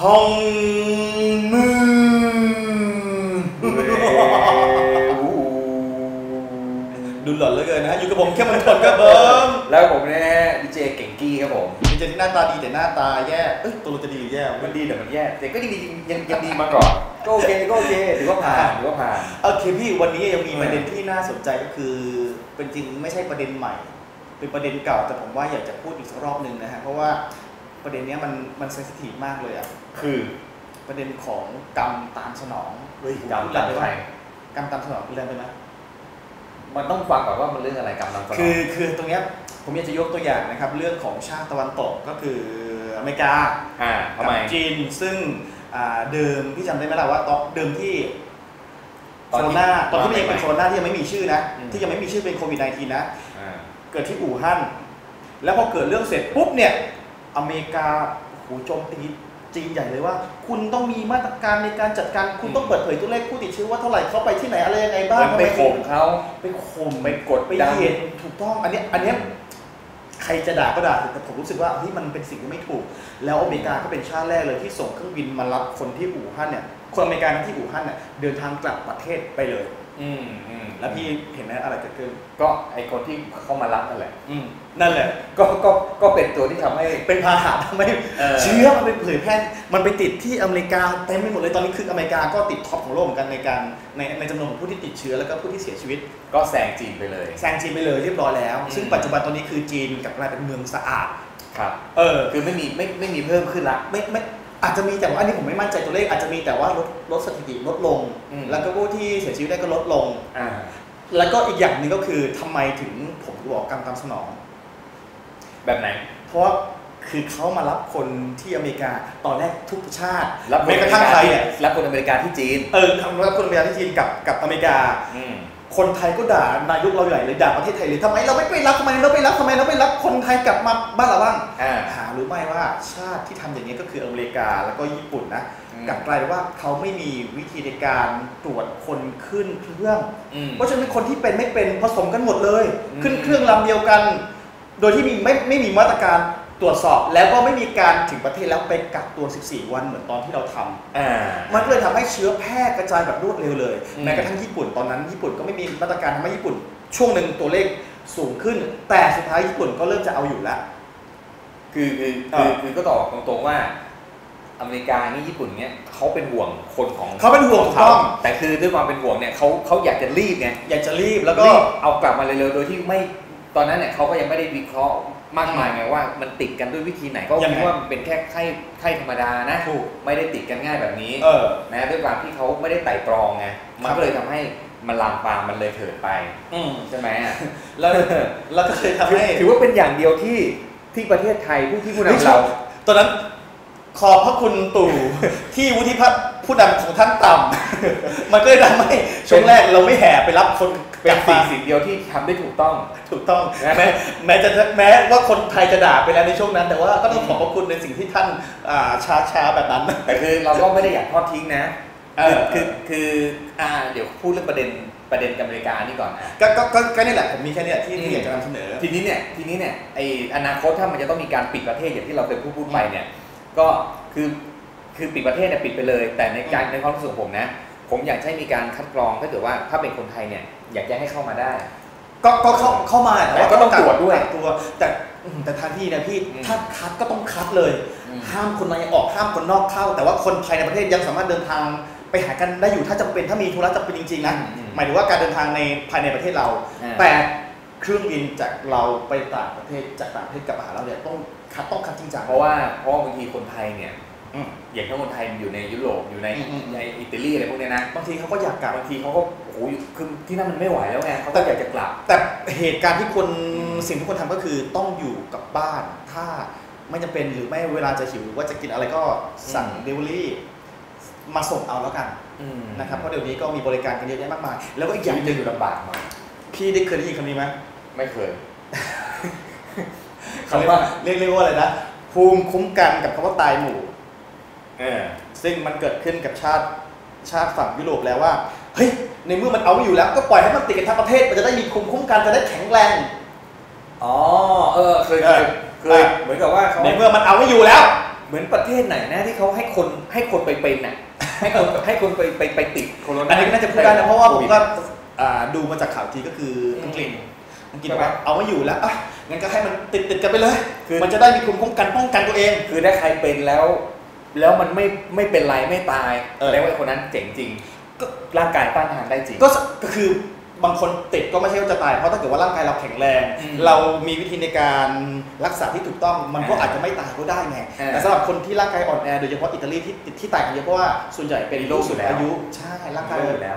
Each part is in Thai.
ห้องมือดูหล่อนเหลือเกินนะอยู่กับผมแค่มันคนครับผมแล้วผมเนี่ยดีเจเก่งกี้ครับผมดีเจที่หน้าตาดีแต่หน้าตาแย่เอ้ยตัวเราจะดีหรือแย่มันดีแต่มันแย่แต่ก็ยังดียังยังดีมาก่อนก็โอเคก็โอเคถือว่าผ่านถือว่าผ่านโอเคพี่วันนี้ยังมีเออประเด็นที่น่าสนใจก็คือ เป็นจริงไม่ใช่ประเด็นใหม่ เป็นประเด็นเก่าแต่ผมว่าอยากจะพูดอีกสักรอบหนึ่งนะฮะเพราะว่าประเด็นเนี้ยมันมันเซนซิทีฟมากเลยอะ คือประเด็นของกรรมตามสนองกรรมตามใครกรรมตามสนองคืออะไรไปไหมมันต้องฟังก่อนว่ามันเรื่องอะไรกรรมตามสนองคือคือตรงเนี้ยผมอยากจะยกตัวอย่างนะครับ เรื่องของชาติตะวันตกก็คืออเมริกาอ่าทำไมกับจีนซึ่งอ่าเดิมพี่จำได้ไหมล่ะว่าตอนเดิมที่ตโคอนโรที่นาตอนที่มันยังใหม่เป็นโคโรนาที่ยังไม่มีชื่อนะอืมที่ยังไม่มีชื่อเป็นโควิด -19 นะอ่าเกิดที่อู่ฮั่นแล้วพอเกิดเรื่องเสร็จปุ๊บเนี่ย อเมริกาโอ้โหโจมตี จีนใหญ่เลยว่า คุณต้องมีมาตรการในการจัดการคุณต้องเปิดเผยตัวเลขผู้ติดเชื้อว่าเท่าไหร่เขาไปที่ไหนอะไรยังไงบ้างมันไปทำข่มเขาไปข่มไปกดไปดันเหยียดถูกต้องอันเนี้ยอันเนี้ยใครจะด่าก็ด่าแต่ผมรู้สึกว่าเฮ้ยมันเป็นสิ่งที่ไม่ถูก แล้วอเมริกาก็เป็นชาติแรกเลยที่ส่งเครื่องบินมารับคนที่อู่ฮั่นเนี่ยคนอเมริกันที่อู่ฮั่นเนี่ยเดินทางกลับประเทศไปเลย อืมอืมแล้วพี่เห็นไหมอะไรเกิดขึ้นก็ไอคนที่เข้ามารับนั่นแหละ อืมนั่นแหละ ก็ก็ก็เป็นตัวที่ทำให้ เป็นพาหะทำให้เออ เชื้อมันไปเผยแพร่มันไปติดที่อเมริกาเต็มไปหมดเลยตอนนี้คืออเมริกาก็ติด top ของโลกเหมือนกันในการในในจำนวนของผู้ที่ติดเชื้อแล้วก็ผู้ที่เสียชีวิต ก็แซงจีนไปเลย แซงจีนไปเลยเรียบร้อยแล้ว อืม ซึ่งปัจจุบันตอนนี้คือจีนกลับกลายเป็นเมืองสะอาด ครับ เออ คือไม่มีไม่ไม่มีเพิ่มขึ้นละ ไม่ไม่ อาจจะมีแต่ว่าอันนี้ผมไม่มั่นใจตัวเลขอาจจะมีแต่ว่าลดลดสถิติลดลง อืม แล้วก็ผู้ที่เสียชีวิตได้ก็ลดลง อ่า แล้วก็อีกอย่างหนึ่งก็คือทำไมถึงผมบอกกรรมตามสนอง แบบไหน เพราะคือเขามารับคนที่อเมริกาตอนแรกทุกชาติรับแม้กระทั่งไทยเนี่ยรับคนอเมริกาที่จีน เออทำรับคนอเมริกาที่จีนกับกับอเมริกา อืม คนไทยก็ด่านายกเราใหญ่เลยด่าประเทศไทยเลยทำไมเราไม่ไปรับทำไมเราไม่รับทำไมเราไม่รับคนไทยกลับมาบ้านเราบ้างอ่าหารู้ไหมว่าชาติที่ทำอย่างนี้ยก็คืออเมริกาแล้วก็ญี่ปุ่นนะอืมกลับกลายเป็นว่าเขาไม่มีวิธีในการตรวจคนขึ้นเครื่องอืมเพราะฉะนั้นคนที่เป็นไม่เป็นผสมกันหมดเลยอืมขึ้นเครื่องลำเดียวกัน โดยที่มีไม่ไม่มีมาตรการ ตรวจสอบแล้วก็ไม่มีการถึงประเทศแล้วไปกักตัว 14 วันเหมือนตอนที่เราทำอ่ามันก็เลยทำให้เชื้อแพร่กระจายแบบรวดเร็วเลยอืมแม้กระทั่งญี่ปุ่นตอนนั้นญี่ปุ่นก็ไม่มีมาตรการทำให้ญี่ปุ่น ช่วงหนึ่งตัวเลขสูงขึ้น แต่สุดท้ายญี่ปุ่นก็เริ่มจะเอาอยู่แล้วคือคือเอคืออคือก็ตอบตรงๆว่าอเมริกานี่ญี่ปุ่นเนี่ยเขาเป็นห่วงคนของเขาเป็นห่วงขถูกเขาต้องแต่คือด้วยความเป็นห่วงเนี่ยเขาเขาอยากจะรีบไงอยากจะรีบแล้วก็รีบเอากลับมาเร็วๆโดยที่ไม่ตอนนั้นเนี่ยเขาก็ยังไม่ได้วิเคราะห์ มากมายไงว่ามันติดกันด้วยวิธีไหนก็ยังคิดไงว่ามันเป็นแค่ไข้ไข้ธรรมดานะถูกไม่ได้ติดกันง่ายแบบนี้เออนะด้วยความที่เขาไม่ได้ไต่ตรองไงมันครับก็เลยทำให้มันลามปามมันเลยเถิดไปอืมใช่ไหมอะแล้วแล้วก็เลยทำให้ถือว่าเป็นอย่างเดียวที่ที่ประเทศไทยผู้ที่ผู้เฮ้ยนำเราตอนนั้นขอบพระคุณตู่ที่วุฒิพัฒน์ผู้นำของท่านต่ำมันก็เลยทำให้ช่วงแรกเราไม่แห่ไปรับคน เป็นจากสิ่มางสิ่งเดียวที่ทำได้ถูกต้องถูกต้องนะแม้แม้จะแม้ว่าคนไทยจะด่าไปแล้วในช่วงนั้น แต่ว่าก็ต้องขอบพระคุณในสิ่งที่ท่านอ่าช้าช้าๆแบบนั้นแต่คือเราก็ไม่ได้อยากทอดทิ้งนะเออคือคืออ่าเดี๋ยวพูดเรื่องประเด็นประเด็นกับอเมริกานี่ก่อนนะก็ก็ก็ก็นี่แหละผมมีแค่เนี้ยที่อืมที่อยากจะนำเสนอ ทีนี้เนี่ยทีนี้เนี่ยไออนาคตถ้ามันจะต้องมีการปิดประเทศอย่างที่เราเคยพูดพูดไปเนี่ยก็คือคือปิดประเทศเนี่ยปิดไปเลย แต่ในการอืมในความรู้สึกของผมนะ ผมอยากให้มีการคัดกรองถ้าเกิดว่าถ้าเป็นคนไทยเนี่ย อยากจะให้เข้ามาได้ ก็ก็เข้าเข้ามาแต่ว่าแต่ก็ต้องตรวจด้วยกักตัวแต่อืมแต่ทางที่นะพี่อืมถ้าคัดก็ต้องคัดเลยอืมห้ามคนในออกห้ามคนนอกเข้า แต่ว่าคนภายในประเทศยังสามารถเดินทางไปหากันได้อยู่ถ้าจำเป็นถ้ามีธุระจำเป็นจริงๆนะอืมหมายถึงว่าการเดินทางในภายในประเทศเราอ่าแต่เครื่องบินจากเราไปต่างประเทศจากต่างประเทศกลับมาหาเราเนี่ยต้องคัดต้องคัดจริงจังเพราะว่าเพราะว่าบางทีคนไทยเนี่ย อืมอย่างถ้าคนไทยมันอยู่ในยุโรปอยู่ในอืมอืมในอิตาลีอะไรพวกเนี้ยนะบางทีเขาก็อยากกลับบางทีเขาก็โอ้โหคือที่นั่นมันไม่ไหวแล้วไงเขาก็อยากจะกลับ แต่เหตุการณ์ที่คนอืมสิ่งที่คนทำก็คือต้องอยู่กับบ้าน ถ้าไม่จำเป็นหรือไม่เวลาจะหิวหรือว่าจะกินอะไรก็สั่งเดลิเวอรี่มาส่งเอาแล้วกันอืมนะครับเพราะเดี๋ยวนี้ก็มีบริการกันเยอะแยะมากมายแล้วก็อีกอชีย่างวิตหจะนึ่งอยู่ลำบากหน่อยพี่ได้เคยได้ยินคำนี้ไหมไม่เคยเขาเรียกว่าเรียกเรียกว่าอะไรนะภูมิคุ้มกันกับคำว่าตายหมู่ เออซึ่งมันเกิดขึ้นกับชาติชาติฝั่งยุโรปแล้วว่าเฮ้ยในเมื่อมันเอาไม่อยู่แล้ว ก็ปล่อยให้มันติดกันทั้งประเทศมันจะได้มีภูมิคุ้มกันจะได้แข็งแรงอ๋อเออเคยเอเคอยเคยเหมือนกับว่าเขาในเมื่อมันเอาไม่อยู่แล้ว เหมือนประเทศไหนนะที่เขาให้คนให้คนไปเป็นน่ะให้คนให้คนไปไปไปติดโคโรนาอันนี้ก็น่าจะพูดได้นะเพราะว่าผมโควิดก็อ่าดูมาจากข่าวทีก็คืออังกฤษอังกฤษใช่ไหมว่าเอาไม่อยู่แล้วอะงั้นก็ให้มันติดติดกันไปเลยคือมันจะได้มีภูมิคุ้มกันป้องกันตัวเอง คือถ้าใครเป็นแล้ว แล้วมันไม่ไม่เป็นไรไม่ตายเออ แสดงว่าไอ้คนนั้นเจ๋งจริงก็ร่างกายต้านทานได้จริง ก็สก็คือบางคนติดก็ไม่ใช่ว่าจะตาย เพราะถ้าเกิดว่าร่างกายเราแข็งแรง อืมเรามีวิธีในการรักษาที่ถูกต้องมันก็อ่าอาจจะไม่ตายก็ได้ไงอ่าแต่สำหรับคนที่ร่างกายอ่อนแอโดยเฉพาะอิตาลีที่ที่ตายกันเยอะเพราะว่าส่วนใหญ่เป็นมีโรคผู้สูงอยู่แล้วอายุใช่ร่างกายรู้อยู่แล้ว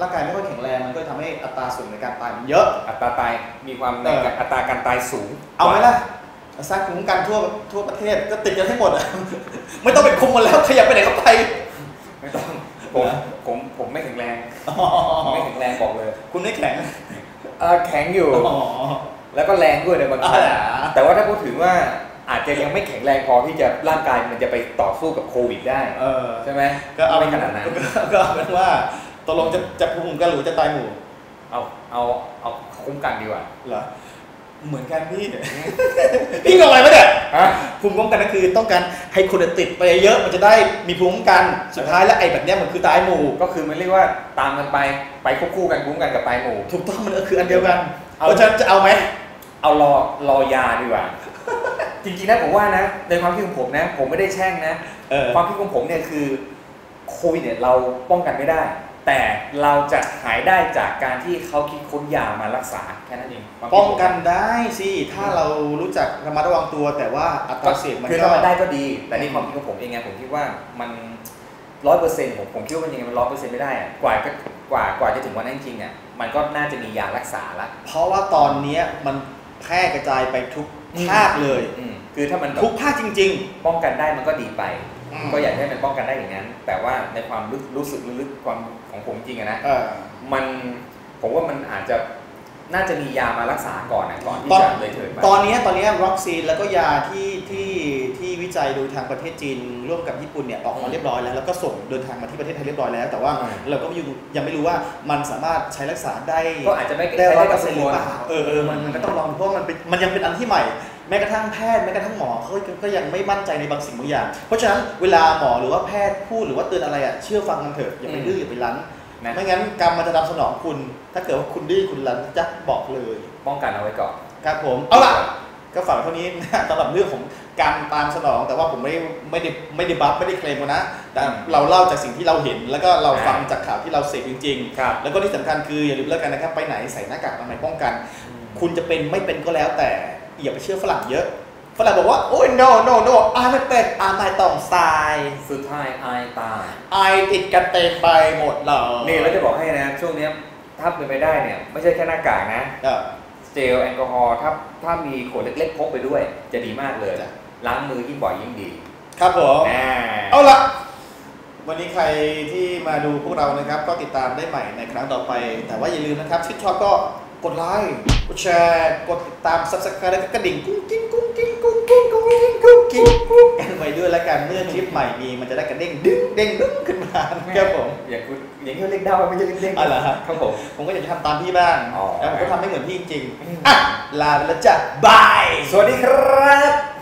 ร่างกายไม่ค่อยแข็งแรงมันก็ทำให้อัตราส่วนในการตายมันเยอะ อัตราตายมีความในเออ อัตราการตายสูงเอาไหมล่ะ สร้างภูมิคุ้มกันทั่วทั่วประเทศก็ติดกันให้หมดอะไม่ต้องเป็นคุมหมดแล้วขยับไปไหนก็ไป ไม่ต้องผมนะผมผมไม่แข็งแรงผมไม่แข็งแรงบอกเลย คุณไม่แข็งเออแข็งอยู่อ๋อแล้วก็แรงด้วยในบางครั้งอ่าแต่ว่าถ้าพูดถึงว่าอาจจะยังไม่แข็งแรงพอที่จะร่างกายมันจะไปต่อสู้กับโควิดได้เออใช่ไหมก็เอาไม่ขนาดนั้นก็ก็เอาเป็นว่าตกลงจะจะภูมิคุ้มกันหรือจะตายหมู่ เอาเอาเอาคุ้มกันดีกว่าเหรอ เหมือนกันพี่ พี่งงอะไรวะเนี่ยฮะภูมิคุ้มกันก็คือต้องการให้คนติดไปเยอะมันจะได้มีภูมิคุ้มกันสุดท้ายแล้วไอ้แบบเนี้ยมันคือตายหมู่ก็คือมันเรียกว่าตามกันไปไปควบคู่กันคุ้มกันกับตายหมู่ถูกต้องมันก็คืออันเดียวกันเอาเพราะฉะนั้นจะเอาไหมเอารอรอยาดีกว่า จริงๆนะผมว่านะ ในความคิดของผมนะ ผมไม่ได้แช่งนะเออความคิดของผมเนี่ยคือโควิดเนี่ยเราป้องกันไม่ได้ แต่เราจะหายได้จากการที่เขาคิดค้นยามารักษาแค่นั้นเองความคิดป้องผมกันได้สิถ้าเรารู้จักระมัดระวังตัว แต่ว่าอัตก็ราเสี่ยงมันคือก็ถ้ามันได้ก็ดี แต่นี่ความคิดของผมเองไงผมคิดว่ามันร้อยเปอร์เซ็นต์ผมผมคิดว่ามันยังไงมันร้อยเปอร์เซ็นต์ไม่ได้อะกว่าก็กว่ากว่าจะถึงวันนั้นจริงๆอะมันก็น่าจะมียารักษาละเพราะว่าตอนเนี้ยมันแพร่กระจายไปทุกอืมภาคเลยอืมคือถ้ามันแบบทุกภาคจริงป้องกันได้มันก็ดีไปๆอืม ก็อยากให้มันป้องกันได้อย่างนั้น แต่ว่าในความรู้รู้สึกลึกๆความของผมจริงอะนะเออมันผมว่ามันอาจจะน่าจะมียามารักษาก่อนนะก่อนที่ตอนจะเลยเถิดไปตอนเนี้ยตอนเนี้ยวัคซีนแล้วก็ยาที่ที่ที่วิจัยโดยทางประเทศจีน ร่วมกับญี่ปุ่นเนี่ยออกมาเรียบร้อยแล้ว แล้วก็ส่งเดินทางมาที่ประเทศไทยเรียบร้อยแล้ว แต่ว่าอืมเราก็ยังยังไม่รู้ว่ามันสามารถใช้รักษาได้ก็อาจจะไม่ได้ใช้ร้อได้ยเปกัอบร์เซ็นต์หมรือวลเปล่าเออเออมันมันก็ต้องลองเพราะว่ามันเป็นมันยังเป็นอันที่ใหม่ แม้กระทั่งแพทย์แม้กระทั่งหมอเขาก็ก็ยังไม่มั่นใจในบางสิ่งบางอย่าง เพราะฉะนั้นเวลาหมอหรือว่าแพทย์พูดหรือว่าเตือนอะไรอะเชื่อฟังมันเถอะอย่าไปดื้ออย่าไปรั้นนะไม่งั้นกรรมมันจะตามสนองคุณ ถ้าเกิดว่าคุณดื้อคุณรั้นจะบอกเลยป้องกันเอาไว้ก่อนครับผมเอาล่ะก็ฝากเท่านี้นะสำหรับเรื่องของการตามสนอง แต่ว่าผมไม่ได้ไม่ได้ไม่ได้บัฟไม่ได้เคลมนะ แต่เราเล่าจากสิ่งที่เราเห็น แล้วก็เราฟังจากข่าวที่เราเสพจริงครับๆแล้วก็ที่สำคัญคืออย่าลืมเลิกกันนะครับไปไหนใส่หน้ากากอนามัยป้องกัน คุณจะเป็นไม่เป็นก็แล้วแต่ อย่าไปเชื่อฝรั่งเยอะฝรั่งบอกว่าโอ้ย no no no อาไม่เป็นอาไม่ต้องตาย สุดท้ายอายตายไอติดกันเต็มไปหมดเลยนี่เราจะบอกให้นะ ช่วงเนี้ยถ้าเป็นไปได้เนี่ย ไม่ใช่แค่หน้ากากนะเออเจลแอลกอฮอล์ถ้าถ้ามีขวดเล็กๆพกไปด้วย จะดีมากเลยจ้ะล้างมือยิ่งบ่อยยิ่งดี ครับผมอ่าเอาละวันนี้ใครที่มาดูพวกเรานะครับ ก็ติดตามได้ใหม่ในครั้งต่อไป แต่ว่าอย่าลืมนะครับชื่นชอบก็ กดไลค์ กดแชร์ กดติดตาม subscribe แล้วก็กระดิ่งกุ้งกิ้งกุ้งกิ้งกุ้งกิ้งกุ้งกิ้งกุ้งกิ้งกุ้งกันไปด้วยแล้วกันเมื่อคลิปใหม่มีมันจะได้กระเด้งดึงเด้งดึงขึ้นมาครับผมอย่างคุณอย่างที่เรียกได้ว่าไม่ใช่เรียกเรียกอ๋อเหรอครับครับผมผมก็อยากจะทำตามพี่บ้างอ๋อแล้วผมก็ทำไม่เหมือนพี่จริงๆอะลาไปแล้วจ้ะบาย สวัสดีครับ